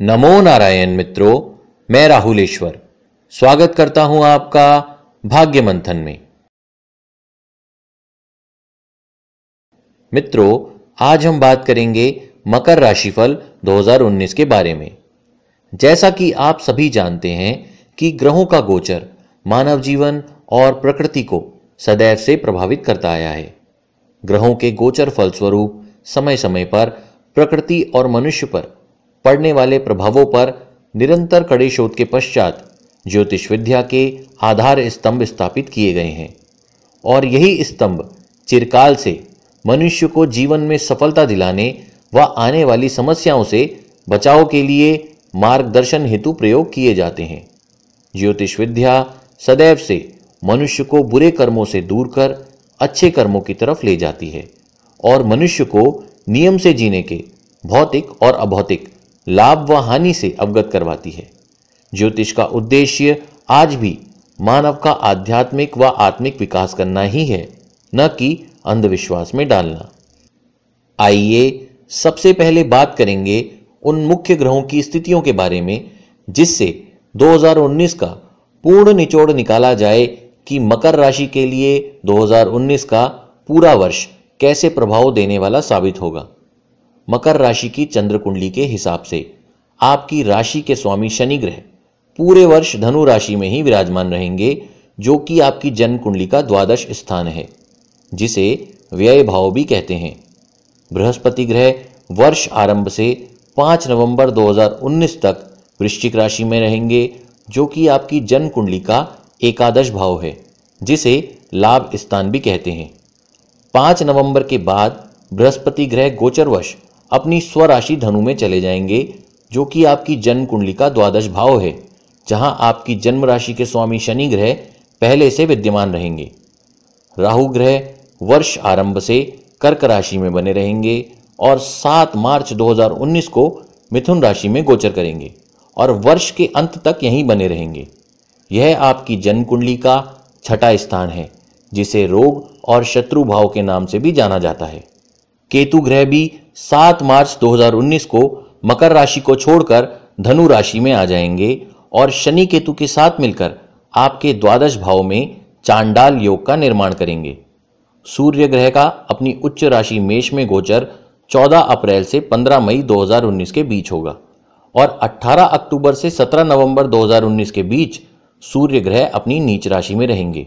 नमो नारायण मित्रों, मैं राहुल ईश्वर स्वागत करता हूँ आपका भाग्य मंथन में। मित्रों, आज हम बात करेंगे मकर राशिफल 2019 के बारे में। जैसा कि आप सभी जानते हैं कि ग्रहों का गोचर मानव जीवन और प्रकृति को सदैव से प्रभावित करता आया है। ग्रहों के गोचर फलस्वरूप समय समय पर प्रकृति और मनुष्य पर पड़ने वाले प्रभावों पर निरंतर कड़े शोध के पश्चात ज्योतिष विद्या के आधार स्तंभ स्थापित किए गए हैं। और यही स्तंभ चिरकाल से मनुष्य को जीवन में सफलता दिलाने व आने वाली समस्याओं से बचाव के लिए मार्गदर्शन हेतु प्रयोग किए जाते हैं। ज्योतिष विद्या सदैव से मनुष्य को बुरे कर्मों से दूर कर अच्छे कर्मों की तरफ़ ले जाती है और मनुष्य को नियम से जीने के भौतिक और अभौतिक लाभ व हानि से अवगत करवाती है। ज्योतिष का उद्देश्य आज भी मानव का आध्यात्मिक व आत्मिक विकास करना ही है, न कि अंधविश्वास में डालना। आइए सबसे पहले बात करेंगे उन मुख्य ग्रहों की स्थितियों के बारे में, जिससे 2019 का पूर्ण निचोड़ निकाला जाए कि मकर राशि के लिए 2019 का पूरा वर्ष कैसे प्रभाव देने वाला साबित होगा। मकर राशि की चंद्र कुंडली के हिसाब से। आपकी राशि के स्वामी शनि ग्रह पूरे वर्ष धनु राशि में ही विराजमान रहेंगे, जो कि आपकी जन्म कुंडली का द्वादश स्थान है, जिसे व्यय भाव भी कहते हैं। बृहस्पति ग्रह वर्ष आरंभ से 5 नवंबर 2019 तक वृश्चिक राशि में रहेंगे, जो कि आपकी जन्म कुंडली का एकादश भाव है, जिसे लाभ स्थान भी कहते हैं। 5 नवंबर के बाद बृहस्पति ग्रह गोचरवश अपनी स्वराशि धनु में चले जाएँगे, जो कि आपकी जन्म कुंडली का द्वादश भाव है, जहाँ आपकी जन्म राशि के स्वामी शनि ग्रह पहले से विद्यमान रहेंगे। राहु ग्रह वर्ष आरंभ से कर्क राशि में बने रहेंगे और 7 मार्च 2019 को मिथुन राशि में गोचर करेंगे और वर्ष के अंत तक यहीं बने रहेंगे। यह आपकी जन्म कुंडली का छठा स्थान है, जिसे रोग और शत्रु भाव के नाम से भी जाना जाता है। केतु ग्रह भी 7 मार्च 2019 को मकर राशि को छोड़कर धनु राशि में आ जाएँगे और शनि केतु के साथ मिलकर आपके द्वादश भाव में चांडाल योग का निर्माण करेंगे। सूर्य ग्रह का अपनी उच्च राशि मेष में गोचर 14 अप्रैल से 15 मई 2019 के बीच होगा और 18 अक्टूबर से 17 नवंबर 2019 के बीच सूर्य ग्रह अपनी नीच राशि में रहेंगे।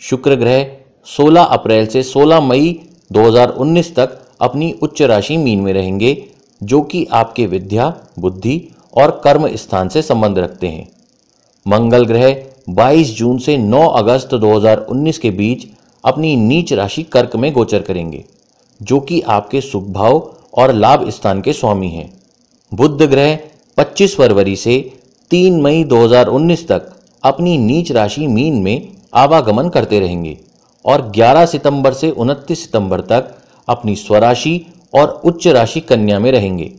शुक्र ग्रह 16 अप्रैल से 16 मई 2019 तक अपनी उच्च राशि मीन में रहेंगे, जो कि आपके विद्या, बुद्धि और कर्म स्थान से संबंध रखते हैं। मंगल ग्रह 22 जून से 9 अगस्त 2019 के बीच अपनी नीच राशि कर्क में गोचर करेंगे, जो कि आपके सुख भाव और लाभ स्थान के स्वामी हैं। बुद्ध ग्रह 25 फरवरी से 3 मई 2019 तक अपनी नीच राशि मीन में आवागमन करते रहेंगे और 11 सितंबर से 29 सितंबर तक अपनी स्वराशि और उच्च राशि कन्या में रहेंगे।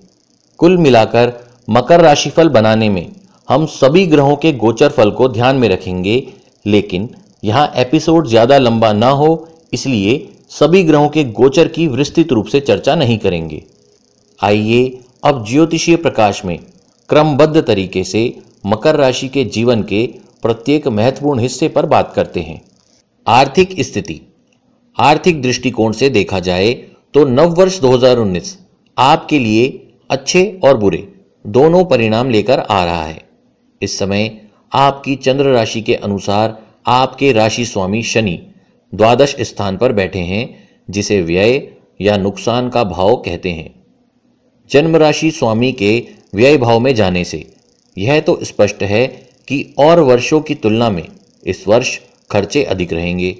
कुल मिलाकर मकर राशिफल बनाने में हम सभी ग्रहों के गोचर फल को ध्यान में रखेंगे, लेकिन यहाँ एपिसोड ज़्यादा लंबा ना हो, इसलिए सभी ग्रहों के गोचर की विस्तृत रूप से चर्चा नहीं करेंगे। आइए अब ज्योतिषीय प्रकाश में क्रमबद्ध तरीके से मकर राशि के जीवन के प्रत्येक महत्वपूर्ण हिस्से पर बात करते हैं। आर्थिक स्थिति आर्थिक दृष्टिकोण से देखा जाए तो नववर्ष 2019 आपके लिए अच्छे और बुरे दोनों परिणाम लेकर आ रहा है। इस समय आपकी चंद्र राशि के अनुसार आपके राशि स्वामी शनि द्वादश स्थान पर बैठे हैं, जिसे व्यय या नुकसान का भाव कहते हैं। जन्म राशि स्वामी के व्यय भाव में जाने से यह तो स्पष्ट है कि और वर्षों की तुलना में इस वर्ष खर्चे अधिक रहेंगे।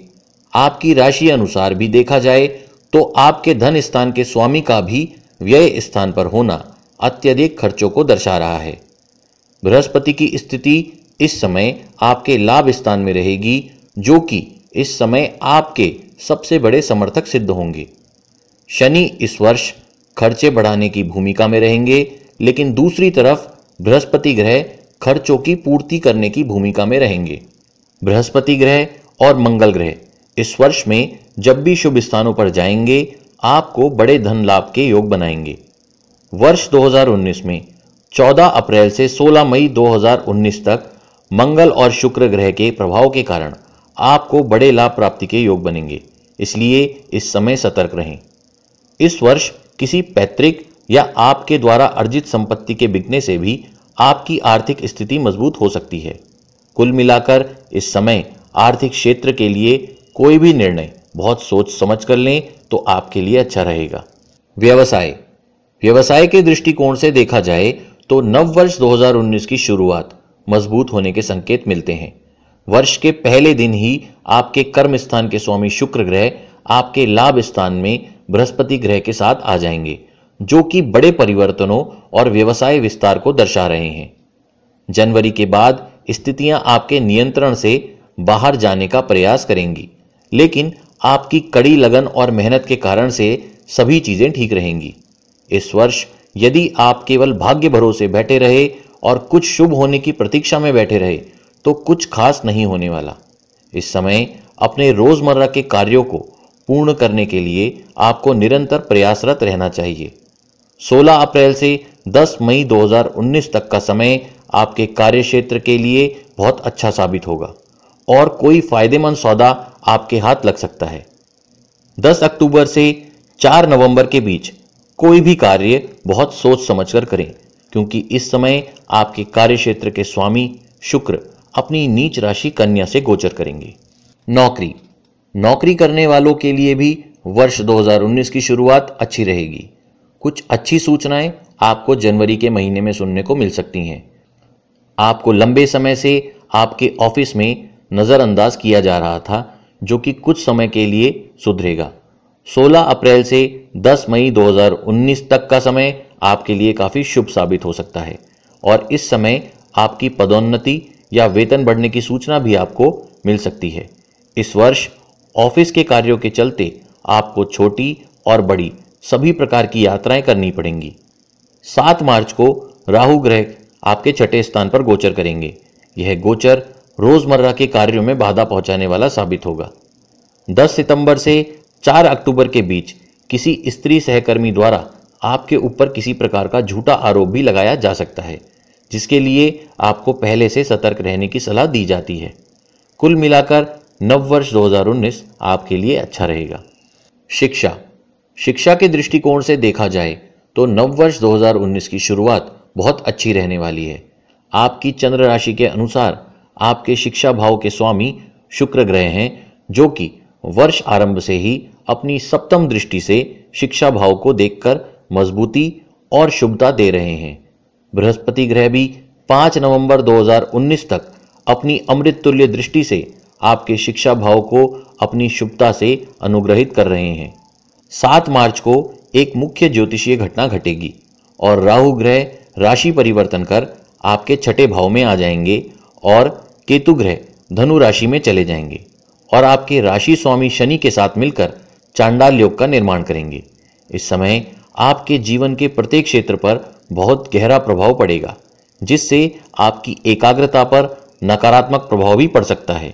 आपकी राशि अनुसार भी देखा जाए तो आपके धन स्थान के स्वामी का भी व्यय स्थान पर होना अत्यधिक खर्चों को दर्शा रहा है। बृहस्पति की स्थिति इस समय आपके लाभ स्थान में रहेगी, जो कि इस समय आपके सबसे बड़े समर्थक सिद्ध होंगे। शनि इस वर्ष खर्चे बढ़ाने की भूमिका में रहेंगे, लेकिन दूसरी तरफ़ बृहस्पति ग्रह खर्चों की पूर्ति करने की भूमिका में रहेंगे। बृहस्पति ग्रह और मंगल ग्रह इस वर्ष में जब भी शुभ स्थानों पर जाएँगे, आपको बड़े धन लाभ के योग बनाएँगे। वर्ष 2019 में 14 अप्रैल से 16 मई 2019 तक मंगल और शुक्र ग्रह के प्रभाव के कारण आपको बड़े लाभ प्राप्ति के योग बनेंगे। इसलिए इस समय सतर्क रहें। इस वर्ष किसी पैतृक या आपके द्वारा अर्जित संपत्ति के बिकने से भी आपकी आर्थिक स्थिति मज़बूत हो सकती है। कुल मिलाकर इस समय आर्थिक क्षेत्र के लिए कोई भी निर्णय बहुत सोच समझ कर लें तो आपके लिए अच्छा रहेगा। व्यवसाय। व्यवसाय के दृष्टिकोण से देखा जाए तो नव वर्ष 2019 की शुरुआत मज़बूत होने के संकेत मिलते हैं। वर्ष के पहले दिन ही आपके कर्म स्थान के स्वामी शुक्र ग्रह आपके लाभ स्थान में बृहस्पति ग्रह के साथ आ जाएँगे, जो कि बड़े परिवर्तनों और व्यवसाय विस्तार को दर्शा रहे हैं। जनवरी के बाद स्थितियाँ आपके नियंत्रण से बाहर जाने का प्रयास करेंगी। लेकिन आपकी कड़ी लगन और मेहनत के कारण से सभी चीज़ें ठीक रहेंगी। इस वर्ष यदि आप केवल भाग्य भरोसे बैठे रहे और कुछ शुभ होने की प्रतीक्षा में बैठे रहे तो कुछ खास नहीं होने वाला। इस समय अपने रोज़मर्रा के कार्यों को पूर्ण करने के लिए आपको निरंतर प्रयासरत रहना चाहिए। 16 अप्रैल से 10 मई 2019 तक का समय आपके कार्य क्षेत्र के लिए बहुत अच्छा साबित होगा। और कोई फ़ायदेमंद सौदा आपके हाथ लग सकता है। 10 अक्टूबर से 4 नवंबर के बीच कोई भी कार्य बहुत सोच समझकर करें, क्योंकि इस समय आपके कार्य क्षेत्र के स्वामी शुक्र अपनी नीच राशि कन्या से गोचर करेंगे। नौकरी। नौकरी करने वालों के लिए भी वर्ष 2019 की शुरुआत अच्छी रहेगी। कुछ अच्छी सूचनाएँ आपको जनवरी के महीने में सुनने को मिल सकती हैं। आपको लंबे समय से आपके ऑफ़िस में नज़रअंदाज किया जा रहा था जो कि कुछ समय के लिए सुधरेगा। 16 अप्रैल से 10 मई 2019 तक का समय आपके लिए काफ़ी शुभ साबित हो सकता है। और इस समय आपकी पदोन्नति या वेतन बढ़ने की सूचना भी आपको मिल सकती है। इस वर्ष ऑफ़िस के कार्यों के चलते आपको छोटी और बड़ी सभी प्रकार की यात्राएँ करनी पड़ेंगी। 7 मार्च को राहु ग्रह आपके छठे स्थान पर गोचर करेंगे। यह गोचर रोज़मर्रा के कार्यों में बाधा पहुँचाने वाला साबित होगा। 10 सितंबर से 4 अक्टूबर के बीच किसी स्त्री सहकर्मी द्वारा आपके ऊपर किसी प्रकार का झूठा आरोप भी लगाया जा सकता है, जिसके लिए आपको पहले से सतर्क रहने की सलाह दी जाती है। कुल मिलाकर नव वर्ष 2019 आपके लिए अच्छा रहेगा। शिक्षा। शिक्षा के दृष्टिकोण से देखा जाए तो नव वर्ष 2019 की शुरुआत बहुत अच्छी रहने वाली है। आपकी चंद्र राशि के अनुसार आपके शिक्षा भाव के स्वामी शुक्र ग्रह हैं, जो कि वर्ष आरंभ से ही अपनी सप्तम दृष्टि से शिक्षा भाव को देखकर मजबूती और शुभता दे रहे हैं। बृहस्पति ग्रह भी 5 नवंबर 2019 तक अपनी अमृत तुल्य दृष्टि से आपके शिक्षा भाव को अपनी शुभता से अनुग्रहित कर रहे हैं। 7 मार्च को एक मुख्य ज्योतिषीय घटना घटेगी और राहु ग्रह राशि परिवर्तन कर आपके छठे भाव में आ जाएँगे और केतु ग्रह धनु राशि में चले जाएँगे और आपके राशि स्वामी शनि के साथ मिलकर चांडाल योग का निर्माण करेंगे। इस समय आपके जीवन के प्रत्येक क्षेत्र पर बहुत गहरा प्रभाव पड़ेगा, जिससे आपकी एकाग्रता पर नकारात्मक प्रभाव भी पड़ सकता है।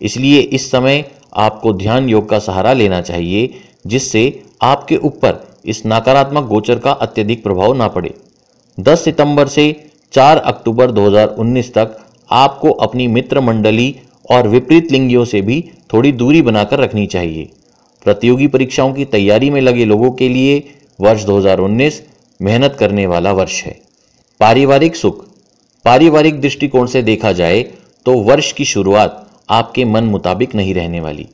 इसलिए इस समय आपको ध्यान योग का सहारा लेना चाहिए, जिससे आपके ऊपर इस नकारात्मक गोचर का अत्यधिक प्रभाव ना पड़े। 10 सितंबर से 4 अक्टूबर 2019 तक आपको अपनी मित्र मंडली और विपरीत लिंगियों से भी थोड़ी दूरी बनाकर रखनी चाहिए। प्रतियोगी परीक्षाओं की तैयारी में लगे लोगों के लिए वर्ष 2019 मेहनत करने वाला वर्ष है। पारिवारिक सुख। पारिवारिक दृष्टिकोण से देखा जाए तो वर्ष की शुरुआत आपके मन मुताबिक नहीं रहने वाली।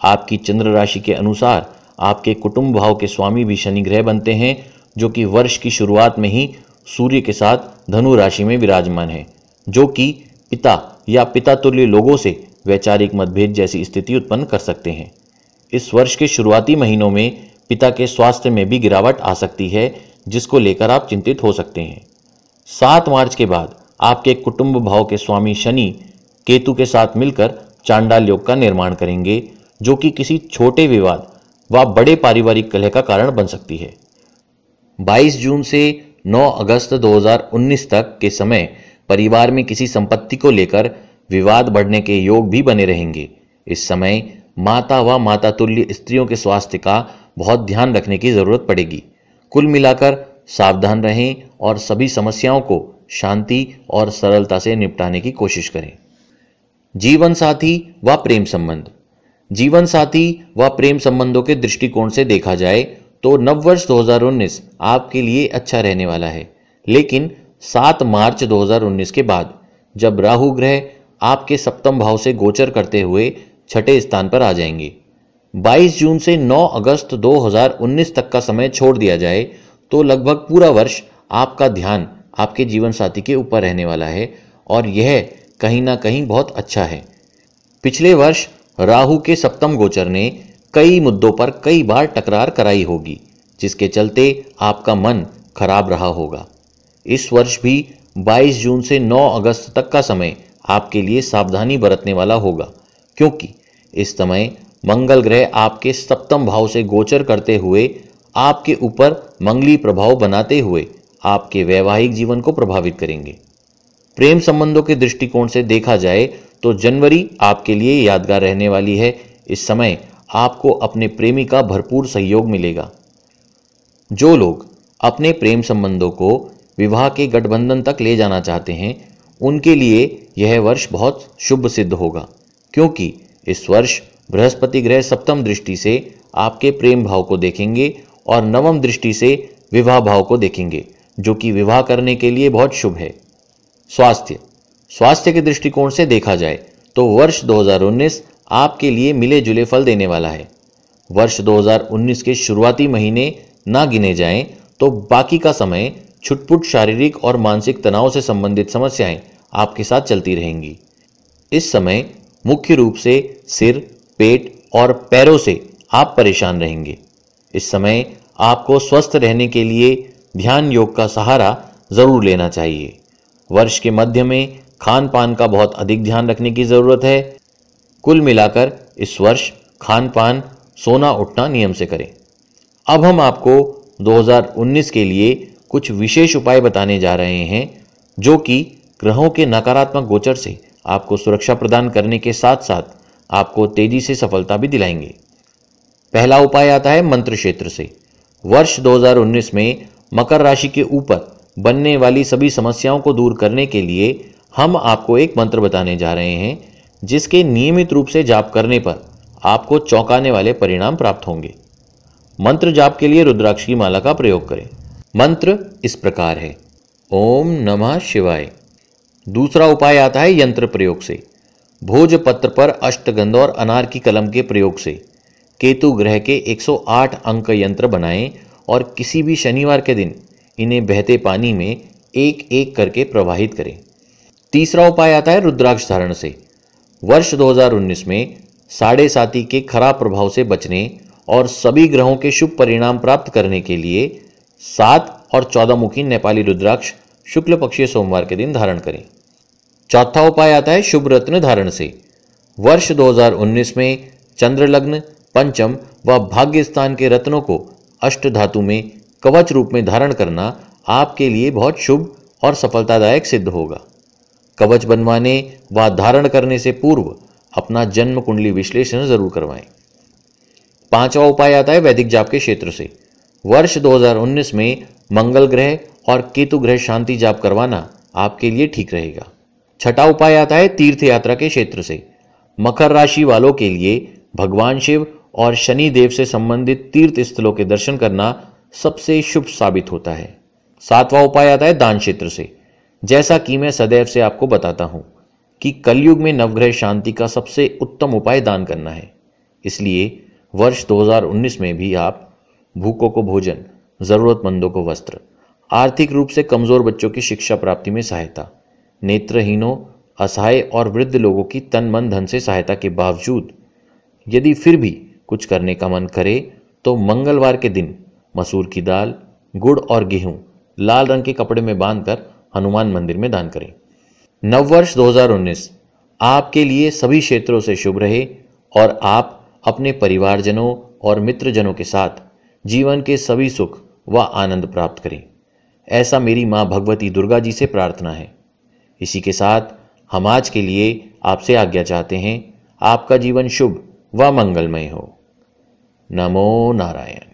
आपकी चंद्र राशि के अनुसार आपके कुटुंब भाव के स्वामी भी शनि ग्रह बनते हैं, जो कि वर्ष की शुरुआत में ही सूर्य के साथ धनु राशि में विराजमान है, जो कि पिता या पिता तुल्य लोगों से वैचारिक मतभेद जैसी स्थिति उत्पन्न कर सकते हैं। इस वर्ष के शुरुआती महीनों में पिता के स्वास्थ्य में भी गिरावट आ सकती है, जिसको लेकर आप चिंतित हो सकते हैं। सात मार्च के बाद आपके कुटुंब भाव के स्वामी शनि केतु के साथ मिलकर चांडाल योग का निर्माण करेंगे, जो कि किसी छोटे विवाद व बड़े पारिवारिक कलह का कारण बन सकती है। 22 जून से 9 अगस्त 2019 तक के समय परिवार में किसी संपत्ति को लेकर विवाद बढ़ने के योग भी बने रहेंगे। इस समय माता व माता तुल्य स्त्रियों के स्वास्थ्य का बहुत ध्यान रखने की ज़रूरत पड़ेगी। कुल मिलाकर सावधान रहें और सभी समस्याओं को शांति और सरलता से निपटाने की कोशिश करें। जीवन साथी व प्रेम संबंध। जीवन साथी व प्रेम संबंधों के दृष्टिकोण से देखा जाए तो नववर्ष 2019 आपके लिए अच्छा रहने वाला है। लेकिन 7 मार्च 2019 के बाद, जब राहु ग्रह आपके सप्तम भाव से गोचर करते हुए छठे स्थान पर आ जाएँगे। 22 जून से 9 अगस्त 2019 तक का समय छोड़ दिया जाए तो लगभग पूरा वर्ष आपका ध्यान आपके जीवन साथी के ऊपर रहने वाला है और यह कहीं ना कहीं बहुत अच्छा है। पिछले वर्ष राहु के सप्तम गोचर ने कई मुद्दों पर कई बार टकरार कराई होगी, जिसके चलते आपका मन खराब रहा होगा। इस वर्ष भी 22 जून से 9 अगस्त तक का समय आपके लिए सावधानी बरतने वाला होगा, क्योंकि इस समय मंगल ग्रह आपके सप्तम भाव से गोचर करते हुए, आपके ऊपर मंगली प्रभाव बनाते हुए आपके वैवाहिक जीवन को प्रभावित करेंगे। प्रेम संबंधों के दृष्टिकोण से देखा जाए तो जनवरी आपके लिए यादगार रहने वाली है। इस समय आपको अपने प्रेमी का भरपूर सहयोग मिलेगा। जो लोग अपने प्रेम संबंधों को विवाह के गठबंधन तक ले जाना चाहते हैं, उनके लिए यह वर्ष बहुत शुभ सिद्ध होगा, क्योंकि इस वर्ष बृहस्पति ग्रह सप्तम दृष्टि से आपके प्रेम भाव को देखेंगे और नवम दृष्टि से विवाह भाव को देखेंगे, जो कि विवाह करने के लिए बहुत शुभ है। स्वास्थ्य। स्वास्थ्य के दृष्टिकोण से देखा जाए तो वर्ष 2019 आपके लिए मिले जुले फल देने वाला है। वर्ष 2019 के शुरुआती महीने ना गिने जाएँ तो बाकी का समय छुटपुट शारीरिक और मानसिक तनाव से संबंधित समस्याएँ आपके साथ चलती रहेंगी। इस समय मुख्य रूप से सिर, पेट और पैरों से आप परेशान रहेंगे। इस समय आपको स्वस्थ रहने के लिए ध्यान योग का सहारा ज़रूर लेना चाहिए। वर्ष के मध्य में खान पान का बहुत अधिक ध्यान रखने की ज़रूरत है। कुल मिलाकर इस वर्ष खान पान सोना उठना नियम से करें। अब हम आपको 2019 के लिए कुछ विशेष उपाय बताने जा रहे हैं, जो कि ग्रहों के नकारात्मक गोचर से आपको सुरक्षा प्रदान करने के साथ साथ आपको तेज़ी से सफलता भी दिलाएँगे। पहला उपाय आता है मंत्र क्षेत्र से। वर्ष 2019 में मकर राशि के ऊपर बनने वाली सभी समस्याओं को दूर करने के लिए हम आपको एक मंत्र बताने जा रहे हैं, जिसके नियमित रूप से जाप करने पर आपको चौंकाने वाले परिणाम प्राप्त होंगे। मंत्र जाप के लिए रुद्राक्ष की माला का प्रयोग करें। मंत्र इस प्रकार है, ओम नमः शिवाय। दूसरा उपाय आता है यंत्र प्रयोग से। भोजपत्र पर अष्टगंध और अनार की कलम के प्रयोग से। केतु ग्रह के 108 अंक यंत्र बनाएँ और किसी भी शनिवार के दिन इन्हें बहते पानी में एक एक करके प्रवाहित करें। तीसरा उपाय आता है रुद्राक्ष धारण से। वर्ष 2019 में साढ़े साथी के खराब प्रभाव से बचने और सभी ग्रहों के शुभ परिणाम प्राप्त करने के लिए सात और चौदह मुखी नेपाली रुद्राक्ष शुक्ल पक्षीय सोमवार के दिन धारण करें। चौथा उपाय आता है शुभ रत्न धारण से। वर्ष 2019 में चंद्र लग्न पंचम व भाग्य स्थान के रत्नों को अष्ट धातु में कवच रूप में धारण करना आपके लिए बहुत शुभ और सफलतादायक सिद्ध होगा। कवच बनवाने व धारण करने से पूर्व अपना जन्म कुंडली विश्लेषण ज़रूर करवाएँ। पांचवा उपाय आता है वैदिक जाप के क्षेत्र से। वर्ष 2019 में मंगल ग्रह और केतु ग्रह शांति जाप करवाना आपके लिए ठीक रहेगा। छठा उपाय आता है तीर्थ यात्रा के क्षेत्र से। मकर राशि वालों के लिए भगवान शिव और शनि देव से संबंधित तीर्थ स्थलों के दर्शन करना सबसे शुभ साबित होता है। सातवां उपाय आता है दान क्षेत्र से। जैसा कि मैं सदैव से आपको बताता हूँ कि कलयुग में नवग्रह शांति का सबसे उत्तम उपाय दान करना है। इसलिए वर्ष 2019 में भी आप भूखों को भोजन, ज़रूरतमंदों को वस्त्र, आर्थिक रूप से कमज़ोर बच्चों की शिक्षा प्राप्ति में सहायता, नेत्रहीनों, असहाय और वृद्ध लोगों की तन मन धन से सहायता के बावजूद, यदि फिर भी कुछ करने का मन करे तो मंगलवार के दिन मसूर की दाल, गुड़ और गेहूँ लाल रंग के कपड़े में बांधकर हनुमान मंदिर में दान करें। नववर्ष 2019 आपके लिए सभी क्षेत्रों से शुभ रहे और आप अपने परिवारजनों और मित्रजनों के साथ जीवन के सभी सुख व आनंद प्राप्त करें। ऐसा मेरी माँ भगवती दुर्गा जी से प्रार्थना है। इसी के साथ हम आज के लिए आपसे आज्ञा चाहते हैं, आपका जीवन शुभ व मंगलमय हो। नमो नारायण।